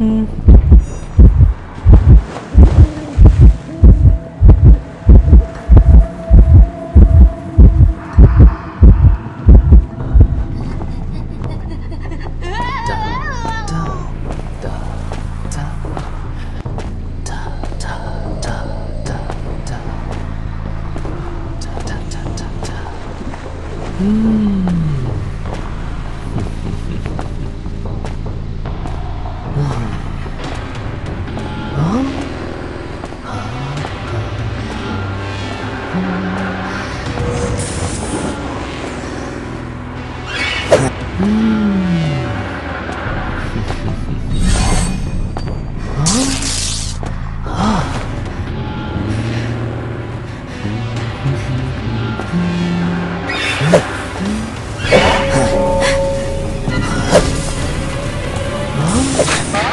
嗯。嗯，